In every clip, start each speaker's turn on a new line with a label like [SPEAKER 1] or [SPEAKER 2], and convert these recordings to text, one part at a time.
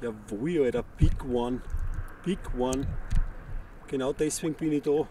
[SPEAKER 1] Jawohl, Alter, Big One. Big One. Genau deswegen bin ich da.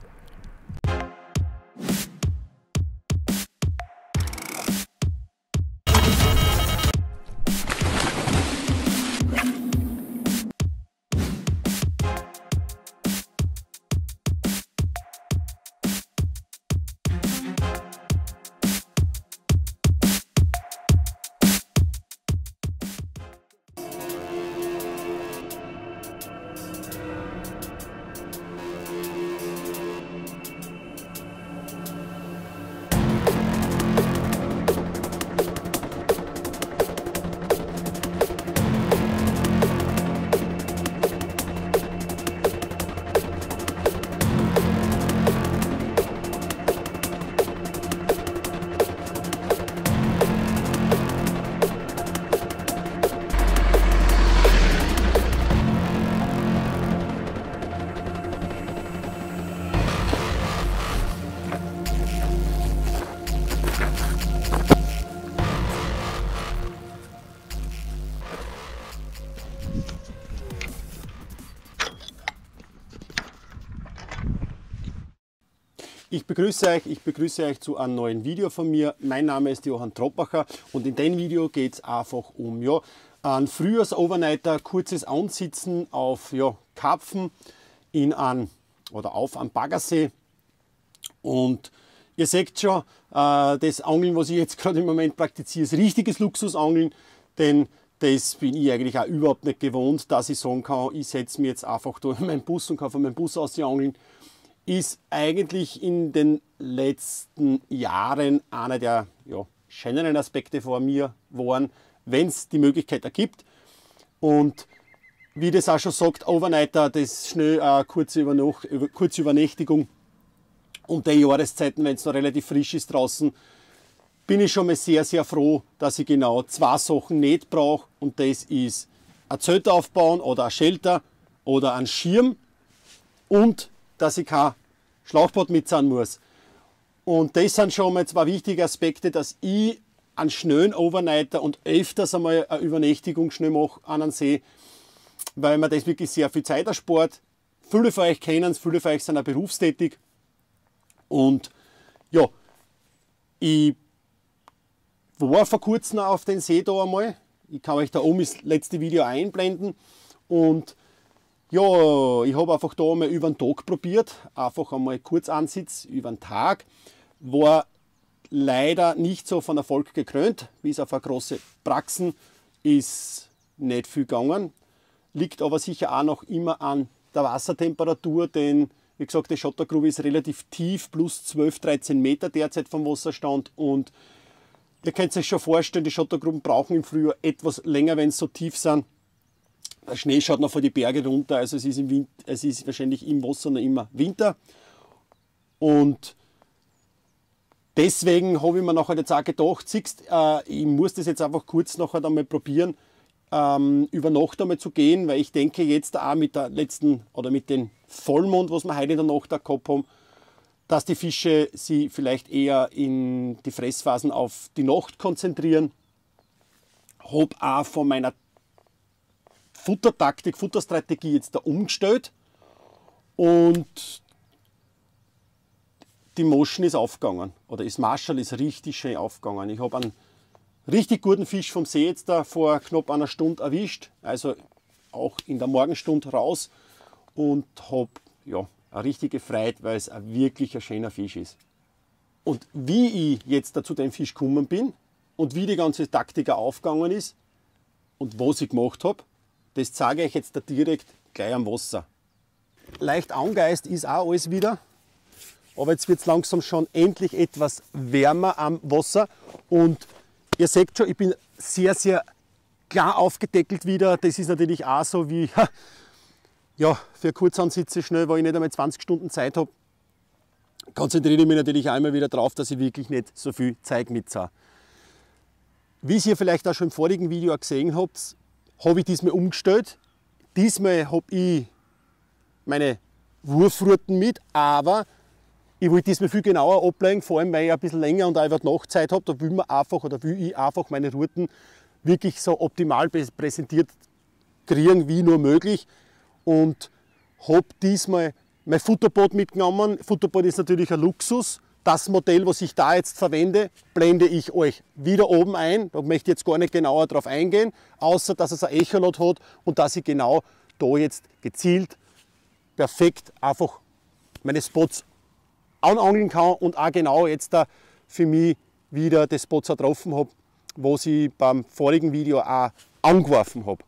[SPEAKER 1] Ich begrüße euch, ich begrüße euch zu einem neuen Video von mir. Mein Name ist Johann Troppacher und in dem Video geht es einfach um ja, ein Frühjahrs-Overnighter, kurzes Ansitzen auf ja, Karpfen in an, oder auf einem Baggersee. Und ihr seht schon, äh, das Angeln, was ich jetzt gerade im Moment praktiziere, ist richtiges Luxusangeln, denn das bin ich eigentlich auch überhaupt nicht gewohnt, dass ich sagen kann, ich setze mich jetzt einfach da in meinen Bus und kann von meinem Bus aus angeln ist eigentlich in den letzten Jahren einer der ja, schöneren Aspekte vor mir geworden, wenn es die Möglichkeit ergibt. Und wie das auch schon sagt, Overnighter, das schnell eine kurze, Übernacht, kurze Übernächtigung. Um die Jahreszeiten, wenn es noch relativ frisch ist draußen, bin ich schon mal sehr, sehr froh, dass ich genau zwei Sachen nicht brauche. Und das ist ein Zelt aufbauen oder ein Shelter oder ein Schirm und dass ich kein Schlauchboot mitzahlen muss. Und das sind schon mal zwei wichtige Aspekte, dass ich einen schnellen Overnighter und öfters einmal eine Übernächtigung schnell mache an einem See, weil mir das wirklich sehr viel Zeit erspart. Viele von euch kennen es, viele von euch sind auch berufstätig. Und ja, ich war vor kurzem auf den See da einmal. Ich kann euch da oben das letzte Video einblenden. Und ja, ich habe einfach da mal über den Tag probiert, einfach einmal kurz Ansitz über den Tag. War leider nicht so von Erfolg gekrönt, bis auf eine große Praxen ist nicht viel gegangen. Liegt aber sicher auch noch immer an der Wassertemperatur, denn wie gesagt, die Schottergrube ist relativ tief, plus 12, 13 Meter derzeit vom Wasserstand und ihr könnt euch schon vorstellen, die Schottergruben brauchen im Frühjahr etwas länger, wenn sie so tief sind. Der Schnee schaut noch vor die Berge runter, also es ist, im Winter, es ist wahrscheinlich im Wasser noch immer Winter. Und deswegen habe ich mir nachher jetzt auch gedacht, siehst, äh, ich muss das jetzt einfach kurz nachher einmal probieren, ähm, über Nacht einmal zu gehen, weil ich denke jetzt auch mit der letzten oder mit dem Vollmond, was wir heute in der Nacht auch gehabt haben, dass die Fische sich vielleicht eher in die Fressphasen auf die Nacht konzentrieren. Habe auch von meiner Futtertaktik, Futterstrategie jetzt da umgestellt und die Motion ist aufgegangen oder das Marshall ist richtig schön aufgegangen. Ich habe einen richtig guten Fisch vom See jetzt da vor knapp einer Stunde erwischt, also auch in der Morgenstunde raus und habe ja, eine richtige Freude, weil es ein wirklich ein schöner Fisch ist. Und wie ich jetzt zu dem Fisch gekommen bin und wie die ganze Taktik aufgegangen ist und was ich gemacht habe, das zeige ich jetzt da direkt gleich am Wasser. Leicht angeist ist auch alles wieder. Aber jetzt wird es langsam schon endlich etwas wärmer am Wasser. Und ihr seht schon, ich bin sehr, sehr klar aufgedeckelt wieder. Das ist natürlich auch so wie ja, für Kurzansitze schnell, weil ich nicht einmal 20 Stunden Zeit habe. Konzentriere ich mich natürlich auch immer wieder darauf, dass ich wirklich nicht so viel Zeug mitzahle. Wie ihr vielleicht auch schon im vorigen Video gesehen habt, habe ich diesmal umgestellt. Diesmal habe ich meine Wurfrouten mit, aber ich will diesmal viel genauer ablegen, vor allem weil ich ein bisschen länger und einfach Nachtzeit habe. Da will man einfach oder will ich einfach meine Routen wirklich so optimal präsentiert kriegen wie nur möglich und habe diesmal mein Futterboot mitgenommen. Futterboot ist natürlich ein Luxus. Das Modell, was ich da jetzt verwende, blende ich euch wieder oben ein. Da möchte ich jetzt gar nicht genauer drauf eingehen, außer dass es ein Echolot hat und dass ich genau da jetzt gezielt perfekt einfach meine Spots anangeln kann und auch genau jetzt da für mich wieder das Spots getroffen habe, was ich beim vorigen Video auch angeworfen habe.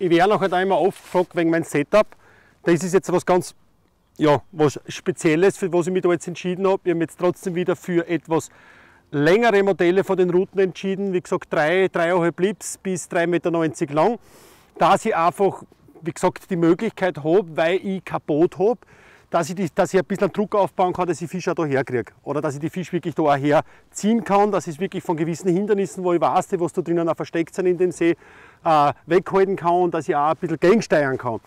[SPEAKER 1] Ich werde nachher da immer oft gefragt wegen meinem Setup. Das ist jetzt was ganz ja, was Spezielles, für was ich mich da jetzt entschieden habe. Ich habe mich jetzt trotzdem wieder für etwas längere Modelle von den Routen entschieden. Wie gesagt, 3, 3,5 Lips bis 3,90 Meter lang. Da ich einfach, wie gesagt, die Möglichkeit habe, weil ich kein Boot habe, dass ich, die, dass ich ein bisschen Druck aufbauen kann, dass ich Fische auch da herkriege. Oder dass ich die Fische wirklich da herziehen kann, dass ich es wirklich von gewissen Hindernissen, wo ich weiß, die, was da drinnen auch versteckt sind in dem See, äh, weghalten kann und dass ich auch ein bisschen gegensteuern kann.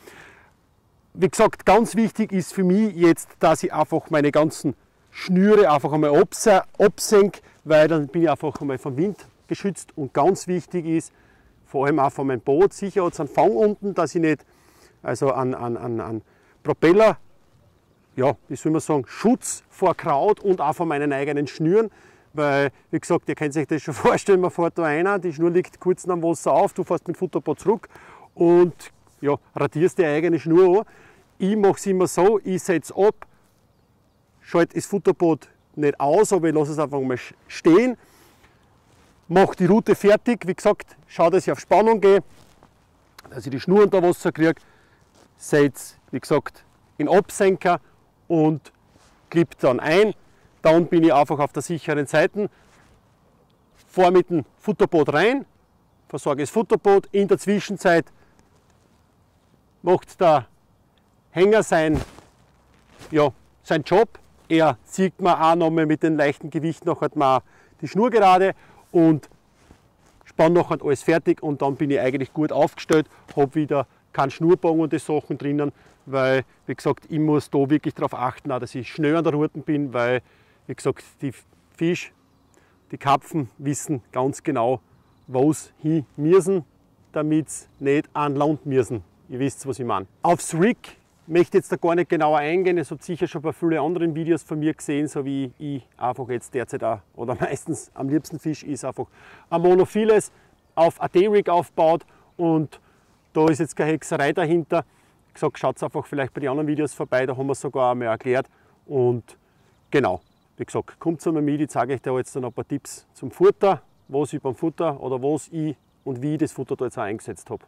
[SPEAKER 1] Wie gesagt, ganz wichtig ist für mich jetzt, dass ich einfach meine ganzen Schnüre einfach einmal absenke, weil dann bin ich einfach einmal vom Wind geschützt. Und ganz wichtig ist, vor allem auch von meinem Boot, sicher hat es einen Fang unten, dass ich nicht also an, an, an, an Propeller ja, wie soll man sagen, Schutz vor Kraut und auch vor meinen eigenen Schnüren. Weil, wie gesagt, ihr könnt euch das schon vorstellen, man fährt da einer, die Schnur liegt kurz am Wasser auf, du fährst mit Futterboot zurück und ja, radierst die eigene Schnur an. Ich mache es immer so, ich setze ab, schalte das Futterboot nicht aus, aber ich lasse es einfach mal stehen, mache die Route fertig, wie gesagt, schaue, dass ich auf Spannung gehe, dass ich die Schnur unter Wasser kriege, setze, wie gesagt, in Absenker und klipp dann ein. Dann bin ich einfach auf der sicheren Seite, fahre mit dem Futterboot rein, versorge das Futterboot. In der Zwischenzeit macht der Hänger sein, ja, sein Job. Er zieht mir auch nochmal mit dem leichten Gewicht noch mal die Schnur gerade und spanne noch alles fertig und dann bin ich eigentlich gut aufgestellt, habe wieder keinen Schnurbogen und die Sachen drinnen, weil, wie gesagt, ich muss da wirklich darauf achten, dass ich schnell an der Route bin, weil, wie gesagt, die Fisch, die Karpfen wissen ganz genau, wo sie hin müssen, damit sie nicht an Land müssen. Ihr wisst, was ich meine. Aufs Rig möchte ich jetzt da gar nicht genauer eingehen. Ihr habt sicher schon bei vielen anderen Videos von mir gesehen, so wie ich einfach jetzt derzeit auch, oder meistens am liebsten Fisch ist einfach ein Monophiles auf a D-Rig aufbaut und da ist jetzt keine Hexerei dahinter gesagt, schaut einfach vielleicht bei den anderen Videos vorbei, da haben wir es sogar einmal erklärt. Und genau, wie gesagt, kommt zu mir mit, ich zeige euch da jetzt noch ein paar Tipps zum Futter, was ich beim Futter oder was ich und wie ich das Futter da jetzt auch eingesetzt habe.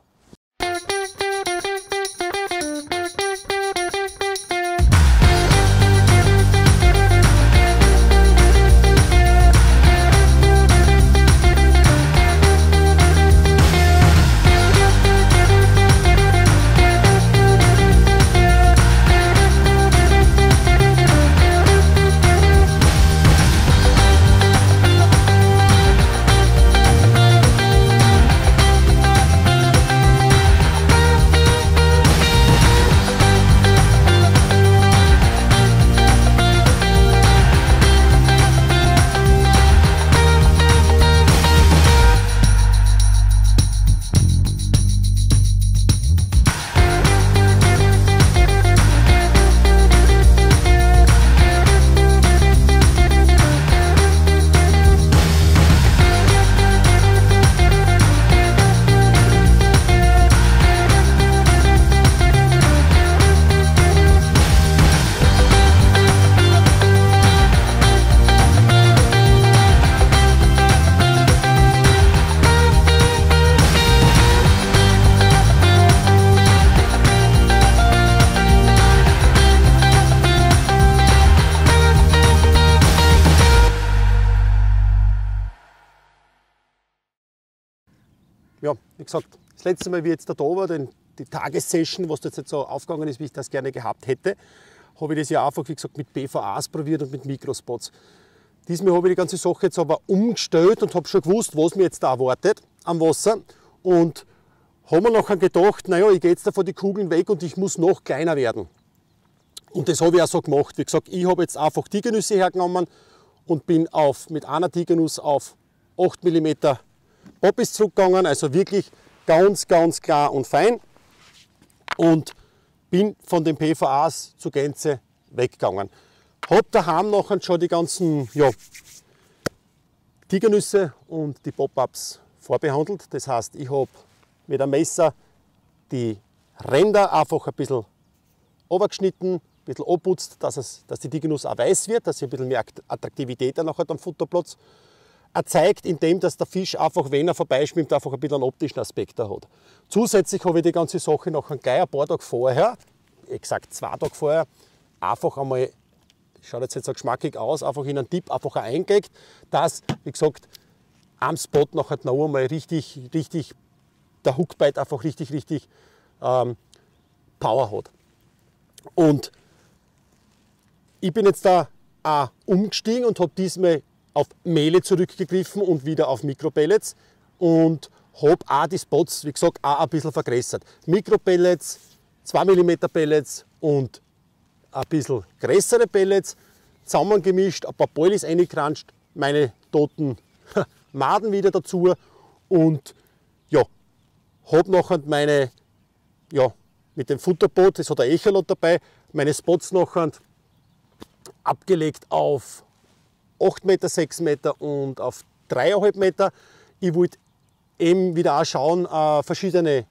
[SPEAKER 1] Gesagt, das letzte Mal, wie jetzt da da war, den, die Tagessession, was jetzt so aufgegangen ist, wie ich das gerne gehabt hätte, habe ich das ja einfach, wie gesagt, mit BVAs probiert und mit Mikrospots. Diesmal habe ich die ganze Sache jetzt aber umgestellt und habe schon gewusst, was mir jetzt da erwartet am Wasser. Und habe mir nachher gedacht, naja, ich gehe jetzt da von die Kugeln weg und ich muss noch kleiner werden. Und das habe ich auch so gemacht. Wie gesagt, ich habe jetzt einfach Tigernüsse hergenommen und bin auf, mit einer Tigernuss auf 8 mm Bob ist zurückgegangen, also wirklich Ganz, ganz klar und fein. Und bin von den PVAs zur Gänze weggegangen. Hab daheim nachher schon die ganzen ja, Tigernüsse und die Pop-Ups vorbehandelt. Das heißt, ich habe mit einem Messer die Ränder einfach ein bisschen übergeschnitten, ein bisschen abputzt, dass, es, dass die Tigernuss auch weiß wird, dass sie ein bisschen mehr Attraktivität dann am Futterplatz erzeigt, indem dass der Fisch einfach, wenn er vorbeischwimmt, einfach ein bisschen einen optischen Aspekt hat. Zusätzlich habe ich die ganze Sache noch ein paar Tage vorher, exakt zwei Tage vorher, einfach einmal, schaut jetzt nicht so geschmackig aus, einfach in einen Tipp einfach eingelegt, dass, wie gesagt, am Spot nachher noch einmal richtig, richtig, der Hookbite einfach richtig, richtig ähm, Power hat. Und ich bin jetzt da auch umgestiegen und habe diesmal auf Mehle zurückgegriffen und wieder auf Mikropellets und habe auch die Spots, wie gesagt, auch ein bisschen vergrößert. Mikropellets, 2 mm Pellets und ein bisschen größere Pellets zusammengemischt, ein paar Boilies eingekranscht, meine toten Maden wieder dazu und ja, habe nachher meine, ja, mit dem Futterboot, das hat ein Echolot dabei, meine Spots nachher abgelegt auf 8 Meter, 6 Meter und auf 3,5 Meter. Ich wollte eben wieder auch schauen, äh, verschiedene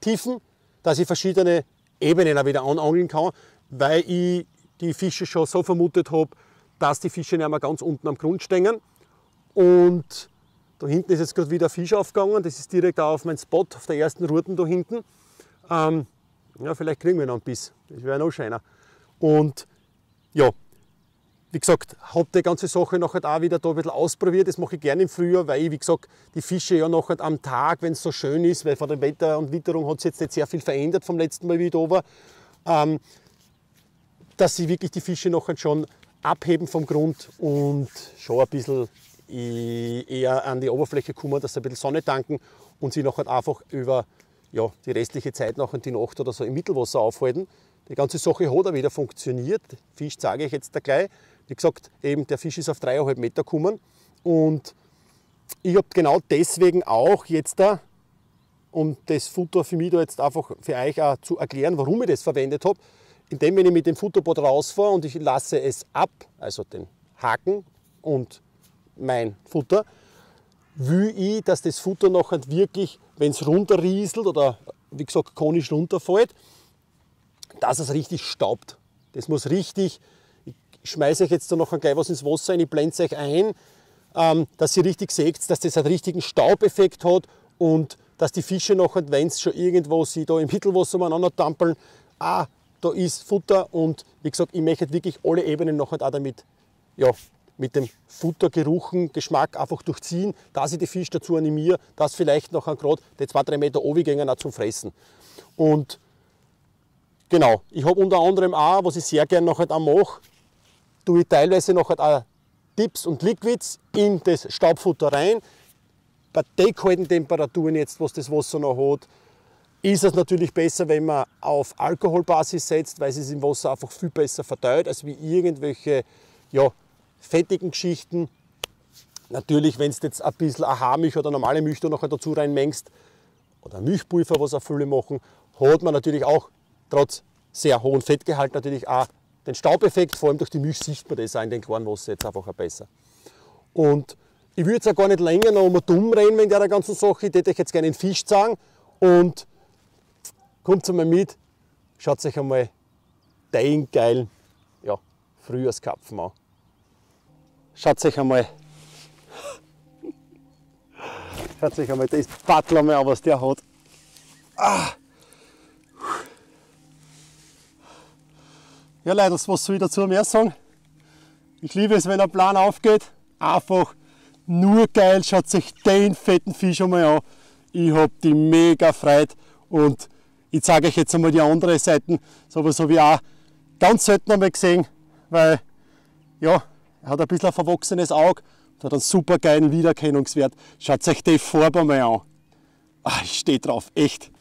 [SPEAKER 1] Tiefen, dass ich verschiedene Ebenen auch wieder anangeln kann, weil ich die Fische schon so vermutet habe, dass die Fische nicht mehr ganz unten am Grund stehen. Und da hinten ist jetzt gerade wieder Fisch aufgegangen, das ist direkt auch auf meinen Spot, auf der ersten Routen da hinten. Ähm, ja, vielleicht kriegen wir noch ein Biss, das wäre noch schöner. Und ja, wie gesagt, habe die ganze Sache nachher auch wieder da ein bisschen ausprobiert. Das mache ich gerne im Frühjahr, weil ich, wie gesagt, die Fische ja nachher am Tag, wenn es so schön ist, weil von dem Wetter und Witterung hat sich jetzt nicht sehr viel verändert vom letzten Mal, wie ich da war, ähm, dass sie wirklich die Fische nachher schon abheben vom Grund und schon ein bisschen eher an die Oberfläche kommen, dass sie ein bisschen Sonne tanken und sie nachher einfach über ja, die restliche Zeit nachher die Nacht oder so im Mittelwasser aufhalten. Die ganze Sache hat auch wieder funktioniert. Fisch zeige ich jetzt da gleich. Wie gesagt, eben der Fisch ist auf 3,5 Meter gekommen und ich habe genau deswegen auch jetzt da, um das Futter für mich da jetzt einfach für euch auch zu erklären, warum ich das verwendet habe, indem wenn ich mit dem Futterboot rausfahre und ich lasse es ab, also den Haken und mein Futter, will ich, dass das Futter nachher wirklich, wenn es runterrieselt oder wie gesagt konisch runterfällt, dass es richtig staubt. Das muss richtig schmeiße euch jetzt da noch gleich was ins Wasser rein, ich blende euch ein, ähm, dass ihr richtig seht, dass das einen richtigen Staubeffekt hat und dass die Fische nachher, wenn es schon irgendwo sie da im Mittelwasser umeinander tampeln, ah, da ist Futter und wie gesagt, ich möchte wirklich alle Ebenen nachher auch damit, ja, mit dem Futtergeruchen, Geschmack einfach durchziehen, dass ich die Fische dazu animiere, dass vielleicht nachher gerade die zwei, drei Meter gehen auch zum Fressen. Und genau, ich habe unter anderem auch, was ich sehr gerne nachher auch mache, tue ich teilweise noch halt Dips und Liquids in das Staubfutter rein. Bei deckhalten Temperaturen jetzt, was das Wasser noch hat, ist es natürlich besser, wenn man auf Alkoholbasis setzt, weil es im Wasser einfach viel besser verteilt, als wie irgendwelche ja, fettigen Geschichten. Natürlich, wenn du jetzt ein bisschen Haarmilch oder normale Milch da noch dazu reinmengst, oder Milchpulver, was auch viele machen, hat man natürlich auch trotz sehr hohen Fettgehalt natürlich auch den Staubeffekt, vor allem durch die Milch sieht man das auch in den klaren Wasser jetzt einfach auch besser. Und ich würde jetzt auch gar nicht länger noch um dumm reden in der ganzen Sache. Ich hätte euch jetzt gerne einen Fisch zeigen und kommt mir mit, schaut euch einmal den geilen ja, Frühjahrskapfen an. Schaut euch einmal, schaut euch einmal das Battle an, was der hat. Ah. Ja Leute, was soll ich dazu mehr sagen? Ich liebe es, wenn ein Plan aufgeht. Einfach nur geil. Schaut sich den fetten Fisch einmal an. Ich habe die mega Freude und ich zeige euch jetzt einmal die andere Seiten. So habe ich auch ganz selten einmal gesehen, weil ja, er hat ein bisschen ein verwachsenes Auge und hat einen super geilen Wiedererkennungswert. Schaut euch die Farbe einmal an. Ach, ich stehe drauf, echt.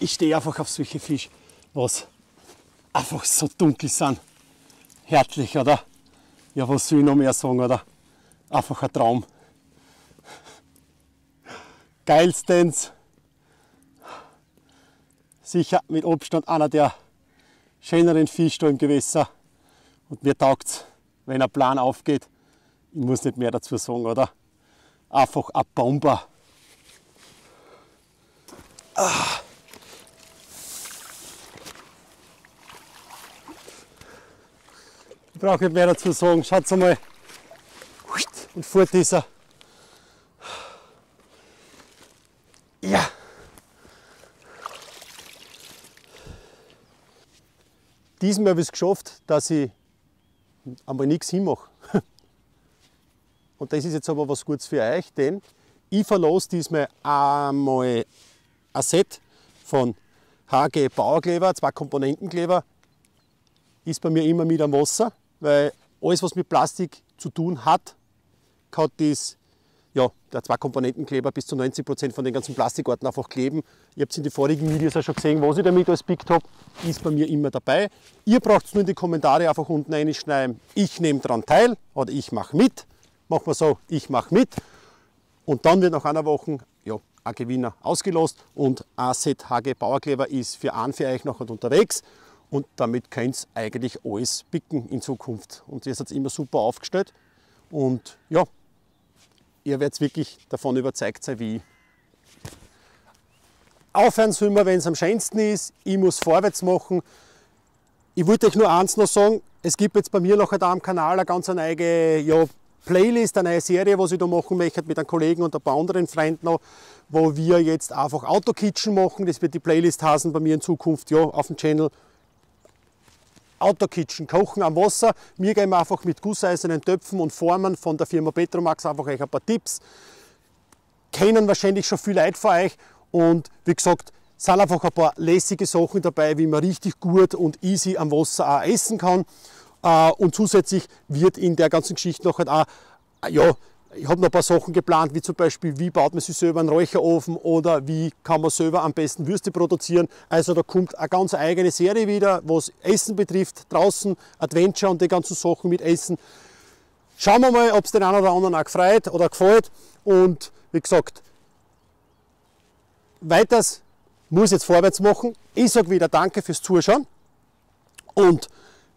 [SPEAKER 1] Ich stehe einfach auf solche Fische. Was einfach so dunkel sind. Herzlich, oder? Ja, was soll ich noch mehr sagen, oder? Einfach ein Traum. Geilstens sicher mit Abstand einer der schöneren Fische im Gewässer. Und mir taugt es, wenn ein Plan aufgeht. Ich muss nicht mehr dazu sagen, oder? Einfach ein Bomber. Ah. Ich brauche nicht mehr dazu sagen. Schaut mal. Und fort ist er. Ja. Diesmal habe ich es geschafft, dass ich einmal nichts hinmache. Und das ist jetzt aber was Gutes für euch, denn ich verlasse diesmal einmal ein Set von HG Bauerkleber, zwei Komponentenkleber, ist bei mir immer mit am Wasser, weil alles, was mit Plastik zu tun hat, hat das, ja, der zwei Komponentenkleber bis zu 90 Prozent von den ganzen Plastikarten einfach kleben. Ihr habt es in den vorigen Videos auch schon gesehen, was ich damit als pickt habe, ist bei mir immer dabei. Ihr braucht es nur in die Kommentare einfach unten reinschreiben, ich nehme daran teil oder ich mache mit. Machen wir so, ich mache mit. Und dann wird nach einer Woche ja, ein Gewinner ausgelost und ein Set HG Bauerkleber ist für einen für euch noch unterwegs. Und damit könnt ihr eigentlich alles picken in Zukunft. Und ihr seid immer super aufgestellt. Und ja, ihr werdet wirklich davon überzeugt sein, wie ich. Aufhören soll man, wenn es am schönsten ist. Ich muss vorwärts machen. Ich wollte euch nur eins noch sagen, es gibt jetzt bei mir noch da am Kanal eine ganz neue ja, Playlist, eine neue Serie, was ich da machen möchte mit einem Kollegen und ein paar anderen Freunden noch, wo wir jetzt einfach Autokitchen machen. Das wird die Playlist heißen bei mir in Zukunft, ja, auf dem Channel. Autokitchen, Kochen am Wasser. Wir geben einfach mit gusseisernen Töpfen und Formen von der Firma Petromax einfach euch ein paar Tipps. Kennen wahrscheinlich schon viele Leute von euch und wie gesagt, sind einfach ein paar lässige Sachen dabei, wie man richtig gut und easy am Wasser auch essen kann. Äh, und zusätzlich wird in der ganzen Geschichte noch halt auch, ja, ich habe noch ein paar Sachen geplant, wie zum Beispiel, wie baut man sich selber einen Räucherofen oder wie kann man selber am besten Würste produzieren. Also da kommt eine ganz eigene Serie wieder, was Essen betrifft, draußen, Adventure und die ganzen Sachen mit Essen. Schauen wir mal, ob es den einen oder anderen auch gefreut oder gefällt. Und wie gesagt, weiters muss jetzt vorwärts machen. Ich sage wieder Danke fürs Zuschauen und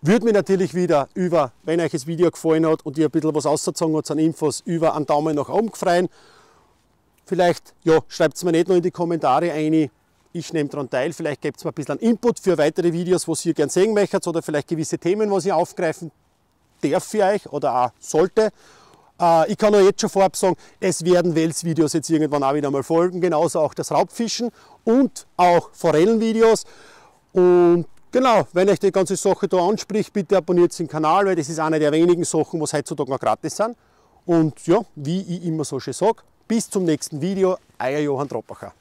[SPEAKER 1] würde mich natürlich wieder über, wenn euch das Video gefallen hat und ihr ein bisschen was ausgezogen habt an Infos, über einen Daumen nach oben freuen. Vielleicht ja, schreibt es mir nicht nur in die Kommentare ein, ich nehme daran teil. Vielleicht gebt es mir ein bisschen Input für weitere Videos, was ihr gerne sehen möchtet oder vielleicht gewisse Themen, was ich aufgreifen darf für euch oder auch sollte. Äh, ich kann euch jetzt schon vorab sagen, es werden Wels-Videos jetzt irgendwann auch wieder mal folgen, genauso auch das Raubfischen und auch Forellenvideos. Und Genau, wenn euch die ganze Sache da anspricht, bitte abonniert den Kanal, weil das ist eine der wenigen Sachen, was heutzutage noch gratis sind. Und ja, wie ich immer so schön sage, bis zum nächsten Video, euer Johann Troppacher.